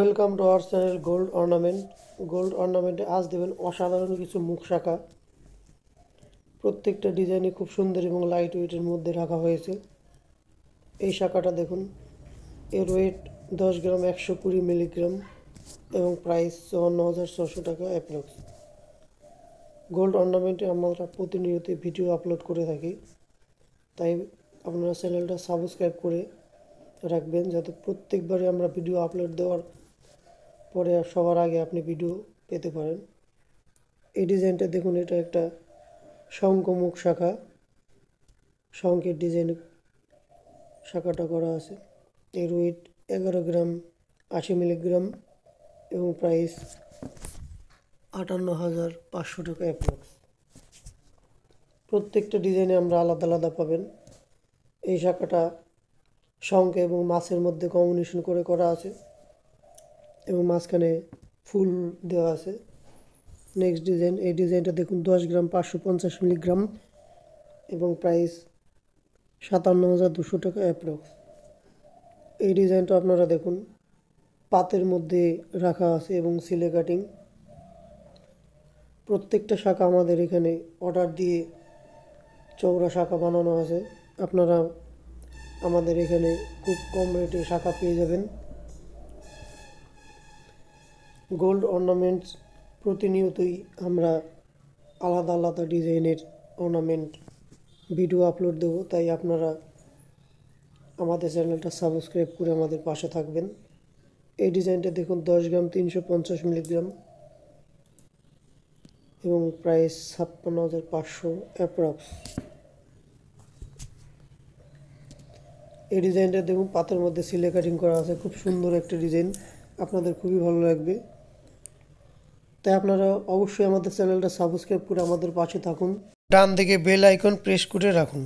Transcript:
Welcome to our channel gold ornament. Gold অর্নামেন্টে আজ দেবেন অসাধারণ কিছু মুখ শাখা। প্রত্যেকটা ডিজাইনই খুব সুন্দর এবং লাইট ওয়েটের মধ্যে রাখা হয়েছে। এই শাখাটা দেখুন, এর ওয়েট দশ গ্রাম একশো কুড়ি মিলিগ্রাম এবং প্রাইস চুয়ান্ন হাজার ছশো টাকা অ্যাপ্রক্স গোল্ড অর্নামেন্টে আমরা প্রতিনিয়ত ভিডিও আপলোড করে থাকি। তাই আপনারা চ্যানেলটা সাবস্ক্রাইব করে রাখবেন যাতে প্রত্যেকবারে আমরা ভিডিও আপলোড দেওয়ার পরে সবার আগে আপনি ভিডিও পেতে পারেন। এই ডিজাইনটা দেখুন, এটা একটা শঙ্কমুখ শাখা। শঙ্কের ডিজাইন শাখাটা করা আছে। এর ওয়েট এগারো গ্রাম, আশি মিলিগ্রাম এবং প্রাইস আটান্ন হাজার পাঁচশো টাকা অ্যাপ্রক্স প্রত্যেকটা ডিজাইনে আমরা আলাদা আলাদা পাবেন। এই শাখাটা শঙ্খ এবং মাছের মধ্যে কম্বিনেশন করে করা আছে। এবং মাঝখানে ফুল দেওয়া আছে। নেক্সট ডিজাইন এই ডিজাইনটা দেখুন, দশ গ্রাম পাঁচশো পঞ্চাশ মিলিগ্রাম এবং প্রাইস সাতান্ন হাজার দুশো টাকা অ্যাপ্রক্স এই ডিজাইনটা আপনারা দেখুন, পাতের মধ্যে রাখা আছে এবং সিলে কাটিং প্রত্যেকটা শাখা আমাদের এখানে অর্ডার দিয়ে চৌড়া শাখা বানানো আছে। আপনারা আমাদের এখানে খুব কম রেটে শাখা পেয়ে যাবেন। গোল্ড অর্নামেন্টস প্রতিনিয়তই আমরা আলাদা আলাদা ডিজাইনের অর্নামেন্ট ভিডিও আপলোড দেব, তাই আপনারা আমাদের চ্যানেলটা সাবস্ক্রাইব করে আমাদের পাশে থাকবেন। এই ডিজাইনটা দেখুন, দশ গ্রাম তিনশো পঞ্চাশ মিলিগ্রাম এবং প্রাইস ছাপ্পান্ন হাজার পাঁচশো অ্যাপ্রক্স। এই ডিজাইনটা দেখুন, পাতের মধ্যে সিলে কাটিং করা আছে, খুব সুন্দর একটা ডিজাইন, আপনাদের খুবই ভালো লাগবে। তাই আপনারা অবশ্যই আমাদের চ্যানেলটা সাবস্ক্রাইব করে আমাদের পাশে থাকুন। ডান দিকে বেল আইকন প্রেস করে রাখুন।